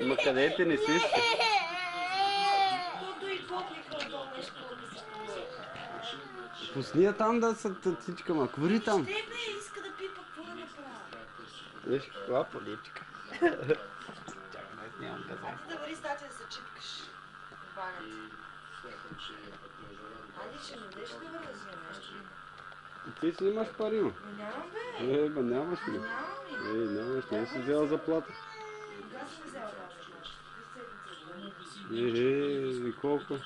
Ма къде не си? Пусни я там да се тътичкам. Ако върви там. Ще бе, иска да пипа, какво да направя? Виж каква поличка. Чакай, да снимам каза. Ти да вари стати да се чипкаш. банята. Айде, ще не дадеш да нещо. Ти си имаш пари, ма. Нямам бе. Е, ба нямаш ли? Нямам? Е, нямаш, не си взела заплата. Е, колко?